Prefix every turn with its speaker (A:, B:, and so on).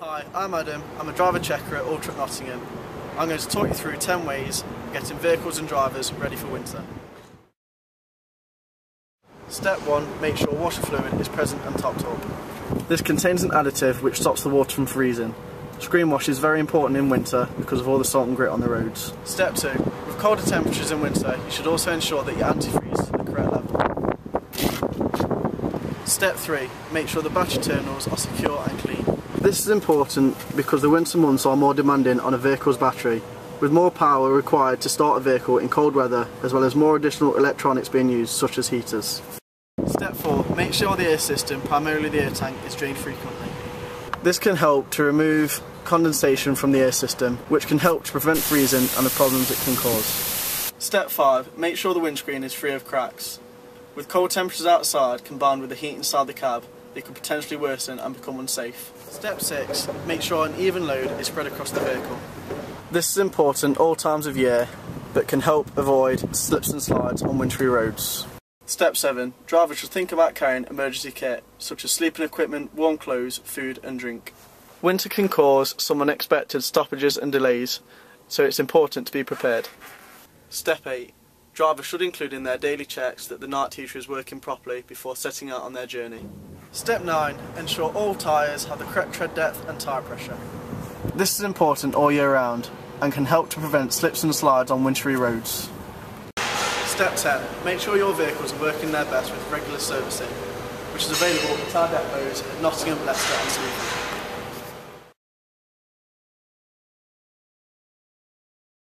A: Hi, I'm Adam. I'm a driver checker at Alltruck Nottingham. I'm going to talk you through 10 ways of getting vehicles and drivers ready for winter. Step 1. Make sure washer fluid is present and topped up. This contains an additive which stops the water from freezing. Screen wash is very important in winter because of all the salt and grit on the roads. Step 2. With colder temperatures in winter, you should also ensure that your antifreeze is at the correct level. Step 3. Make sure the battery terminals are secure and clean. This is important because the winter months are more demanding on a vehicle's battery, with more power required to start a vehicle in cold weather as well as more additional electronics being used such as heaters. Step 4. Make sure the air system, primarily the air tank, is drained frequently. This can help to remove condensation from the air system, which can help to prevent freezing and the problems it can cause. Step 5. Make sure the windscreen is free of cracks. With cold temperatures outside combined with the heat inside the cab, it could potentially worsen and become unsafe. Step 6. Make sure an even load is spread across the vehicle. This is important all times of year, but can help avoid slips and slides on wintry roads. Step 7. Drivers should think about carrying emergency kit, such as sleeping equipment, warm clothes, food and drink. Winter can cause some unexpected stoppages and delays, so it's important to be prepared. Step 8. Drivers should include in their daily checks that the night heater is working properly before setting out on their journey. Step 9. Ensure all tyres have the correct tread depth and tyre pressure. This is important all year round and can help to prevent slips and slides on wintry roads. Step 10. Make sure your vehicles are working their best with regular servicing, which is available at our depots at Nottingham, Leicester and Sleaford.